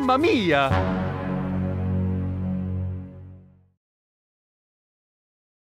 Mamma mia!